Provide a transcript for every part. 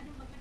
Anong maganda?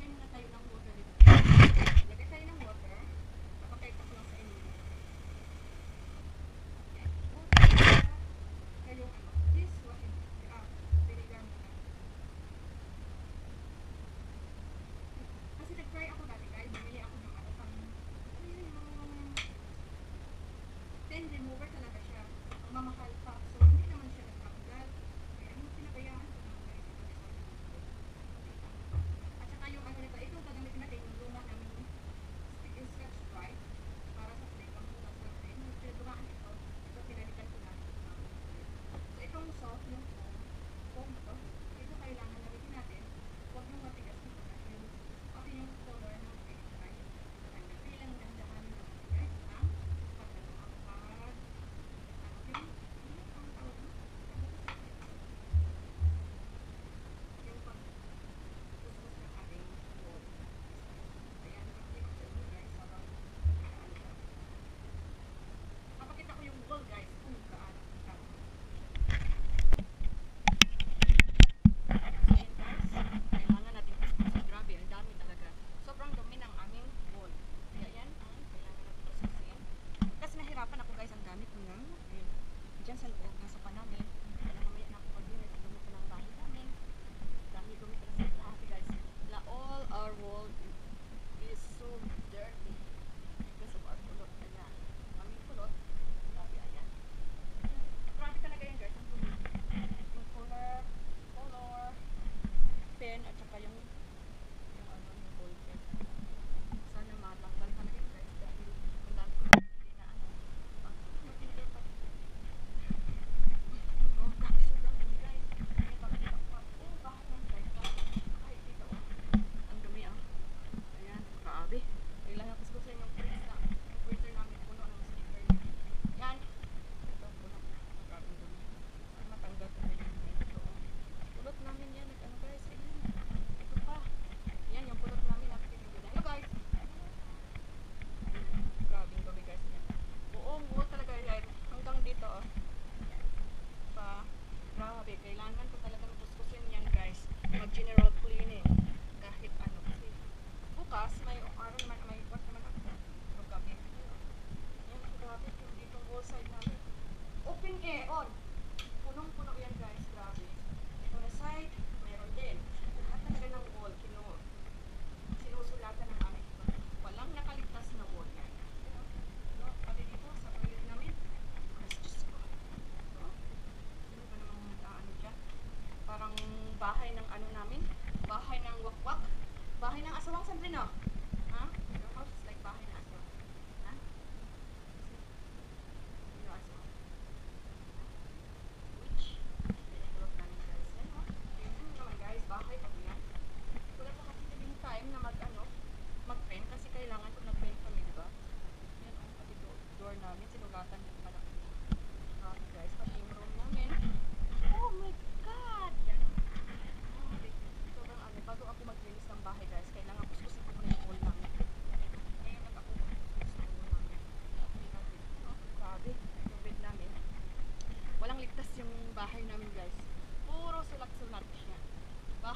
Langsam, langsam, Ringer.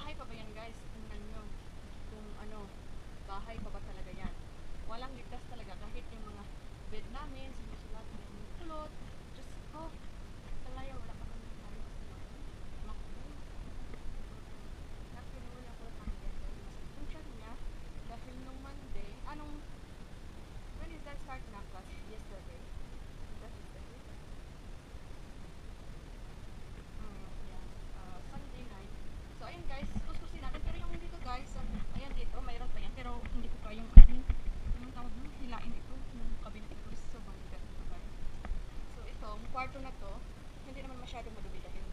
bahay pa ba yan guys? Tingnan nyo kung ano, bahay pa ba talaga yan. Walang ligtas talaga kahit yung mga bed namin, sinusulat ng kulot, kwarto na to, hindi naman masyado madumi dahil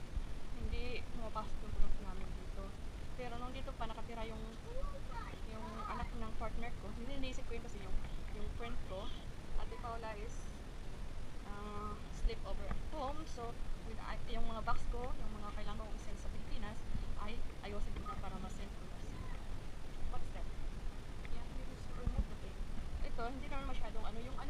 hindi pumapasok yung bulok namin dito. Pero nung dito pa nakatira yung yung anak ng partner ko, hindi naisip ko yun kasi yung, yung friend ko, Ate Paula is uh, sleep over at home. So, with, uh, yung mga box ko, yung mga kailangan kong isend sa Pilipinas, ay ayosin ko na para masend ko What's that? Yeah, this remote the Ito, hindi naman masyadong ano, yung ano,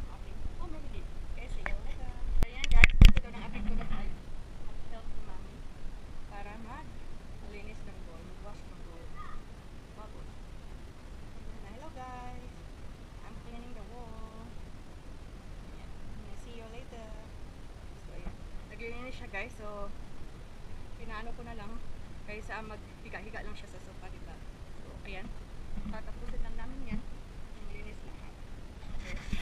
guys. So, pinaano ko na lang kaysa ah, maghiga-higa lang siya sa sofa, di ba? So, ayan. Tatapusin lang namin yan. Ang linis lahat. Okay.